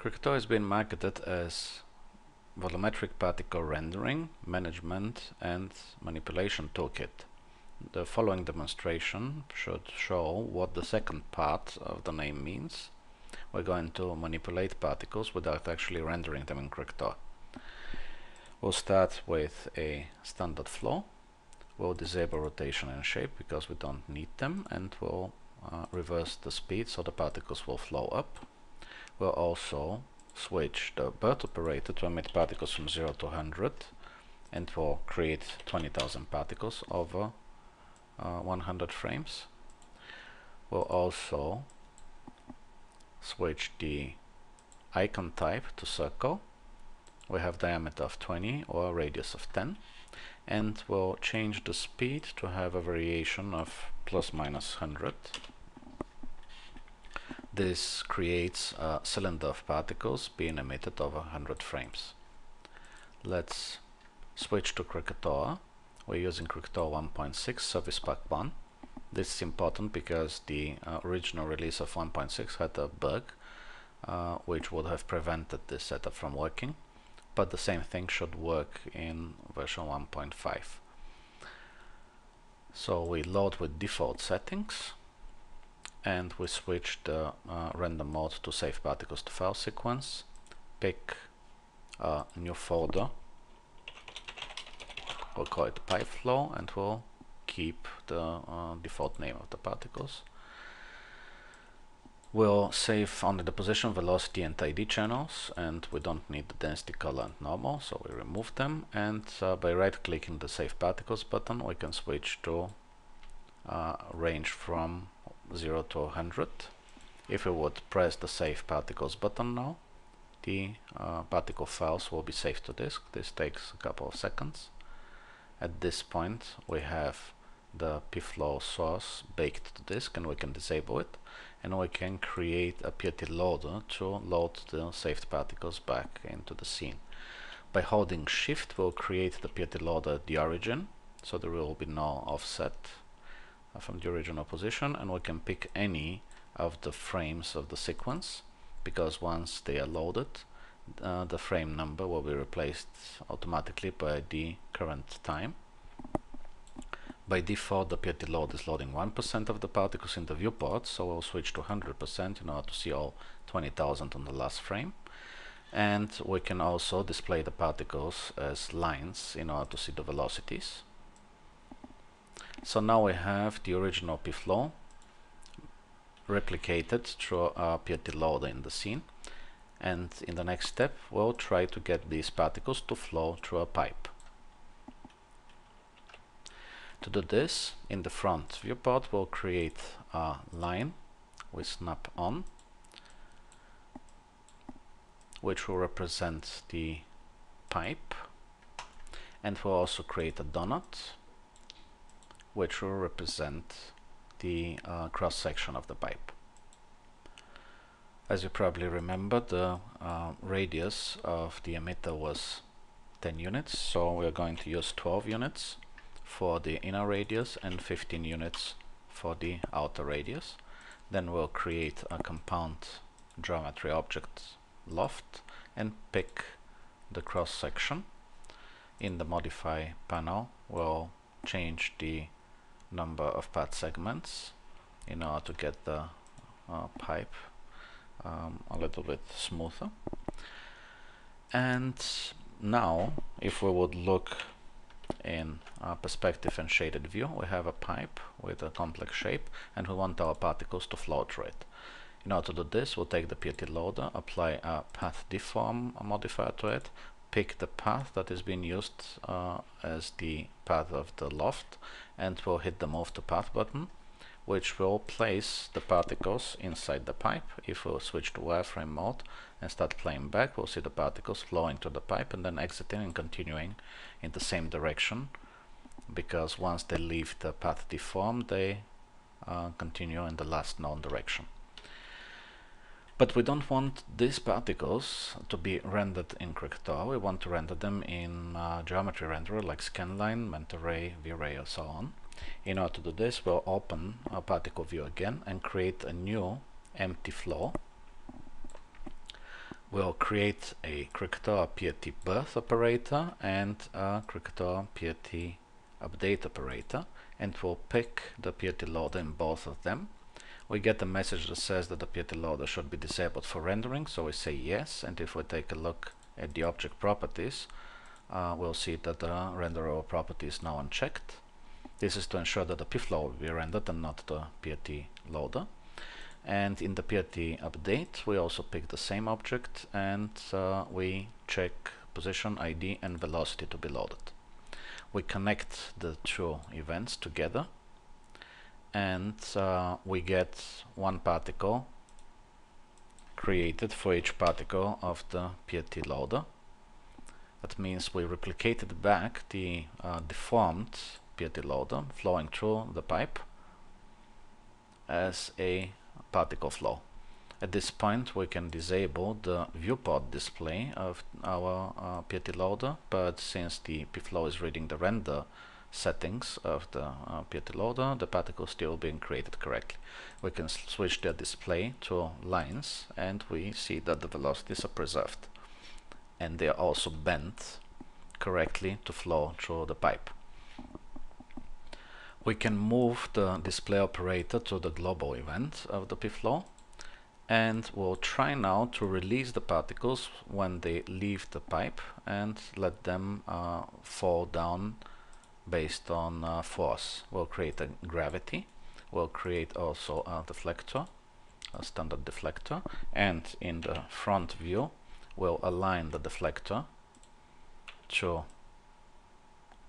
Krakatoa has been marketed as volumetric particle rendering, management and manipulation toolkit. The following demonstration should show what the second part of the name means. We're going to manipulate particles without actually rendering them in Krakatoa. We'll start with a standard flow. We'll disable rotation and shape because we don't need them and we'll uh, reverse the speed so the particles will flow up we'll also switch the birth operator to emit particles from 0 to 100 and will create 20,000 particles over uh, 100 frames. We'll also switch the icon type to circle. We have diameter of 20 or radius of 10 and we'll change the speed to have a variation of plus minus 100 this creates a cylinder of particles being emitted over 100 frames. Let's switch to Krakatoa. We're using Krakatoa 1.6 Service Pack 1. This is important because the uh, original release of 1.6 had a bug uh, which would have prevented this setup from working but the same thing should work in version 1.5. So we load with default settings and we switch the uh, render mode to save particles to file sequence pick a new folder. We'll call it pipeflow and we'll keep the uh, default name of the particles. We'll save only the position velocity and ID channels and we don't need the density color and normal so we remove them. And uh, by right clicking the save particles button we can switch to uh, range from 0 to 100. If we would press the Save Particles button now, the uh, particle files will be saved to disk. This takes a couple of seconds. At this point we have the pflow source baked to disk and we can disable it and we can create a PRT loader to load the saved particles back into the scene. By holding shift we'll create the PRT loader at the origin so there will be no offset from the original position and we can pick any of the frames of the sequence because once they are loaded uh, the frame number will be replaced automatically by the current time. By default the PRT load is loading 1% of the particles in the viewport so we'll switch to 100% in order to see all 20,000 on the last frame and we can also display the particles as lines in order to see the velocities. So now we have the original pflow replicated through a PRT loader in the scene. And in the next step we'll try to get these particles to flow through a pipe. To do this, in the front viewport we'll create a line with snap on which will represent the pipe. And we'll also create a donut which will represent the uh, cross section of the pipe. As you probably remember, the uh, radius of the emitter was 10 units, so we're going to use 12 units for the inner radius and 15 units for the outer radius. Then we'll create a compound geometry object loft and pick the cross section. In the modify panel, we'll change the number of path segments in order to get the uh, pipe um, a little bit smoother. And now if we would look in perspective and shaded view we have a pipe with a complex shape and we want our particles to flow through it in order to do this we'll take the PRT loader apply a path deform modifier to it pick the path that is being used uh, as the path of the loft and we'll hit the move to path button which will place the particles inside the pipe. If we switch to wireframe mode and start playing back, we'll see the particles flowing to the pipe and then exiting and continuing in the same direction because once they leave the path deform, they uh, continue in the last known direction. But we don't want these particles to be rendered in Krakatoa. We want to render them in uh, geometry renderer like Scanline, mental ray, V-Ray, and so on. In order to do this, we'll open a particle view again and create a new empty flow. we'll create a Krakatoa PRT birth operator and a Krakatoa PRT update operator and we'll pick the PRT loader in both of them. We get a message that says that the PRT loader should be disabled for rendering, so we say yes, and if we take a look at the object properties, uh, we'll see that the renderer property is now unchecked. This is to ensure that the pflow will be rendered and not the PRT loader. And in the PRT update, we also pick the same object and uh, we check position, ID and velocity to be loaded. We connect the two events together and uh, we get one particle created for each particle of the PRT loader. That means we replicated back the uh, deformed PRT loader flowing through the pipe as a particle flow. At this point we can disable the viewport display of our uh, loader, but since the pflow is reading the render settings of the uh, PRT loader, the particles still being created correctly. We can switch the display to lines and we see that the velocities are preserved and they are also bent correctly to flow through the pipe. We can move the display operator to the global event of the pflow and we'll try now to release the particles when they leave the pipe and let them uh, fall down based on uh, force. We'll create a gravity, we'll create also a deflector, a standard deflector, and in the front view we'll align the deflector to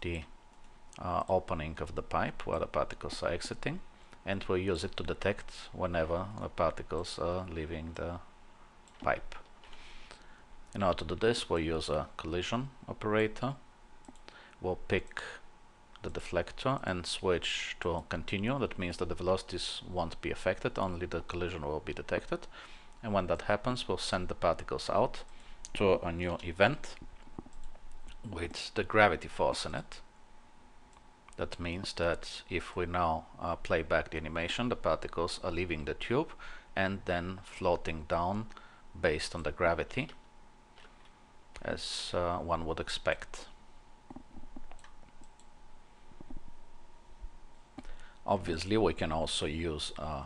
the uh, opening of the pipe where the particles are exiting and we'll use it to detect whenever the particles are leaving the pipe. In order to do this we'll use a collision operator. We'll pick the deflector and switch to continue. That means that the velocities won't be affected, only the collision will be detected. And when that happens, we'll send the particles out to a new event with the gravity force in it. That means that if we now uh, play back the animation, the particles are leaving the tube and then floating down based on the gravity as uh, one would expect. Obviously we can also use a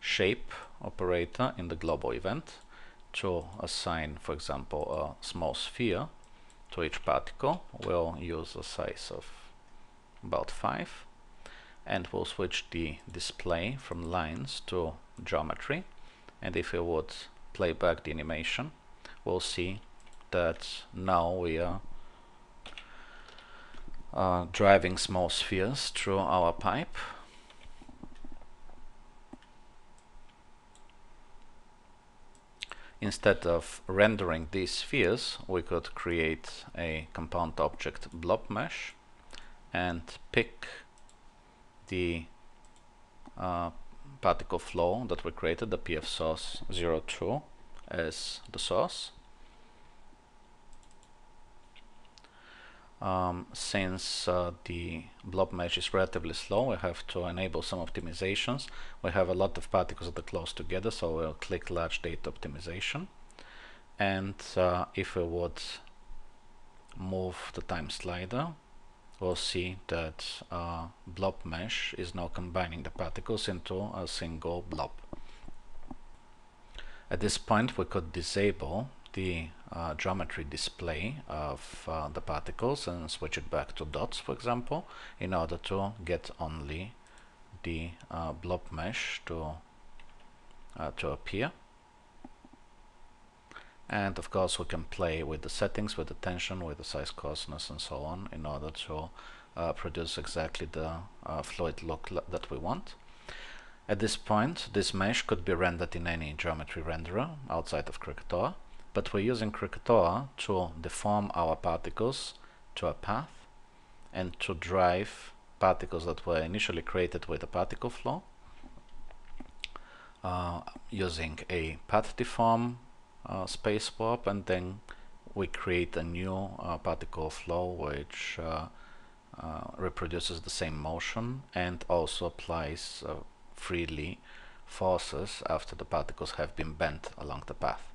shape operator in the global event to assign for example a small sphere to each particle. We'll use a size of about 5 and we'll switch the display from lines to geometry and if we would play back the animation we'll see that now we are uh, driving small spheres through our pipe Instead of rendering these spheres, we could create a compound object blob mesh and pick the uh, particle flow that we created, the pf source 02 as the source Um, since uh, the blob mesh is relatively slow, we have to enable some optimizations. We have a lot of particles that are close together, so we'll click large data optimization. And uh, if we would move the time slider, we'll see that uh, blob mesh is now combining the particles into a single blob. At this point, we could disable the uh, geometry display of uh, the particles and switch it back to dots for example in order to get only the uh, blob mesh to uh, to appear. And of course we can play with the settings with the tension with the size coarseness and so on in order to uh, produce exactly the uh, fluid look that we want. At this point this mesh could be rendered in any geometry renderer outside of Krakatoa but we're using Krakatoa to deform our particles to a path and to drive particles that were initially created with a particle flow uh, using a path deform uh, space warp and then we create a new uh, particle flow which uh, uh, reproduces the same motion and also applies uh, freely forces after the particles have been bent along the path.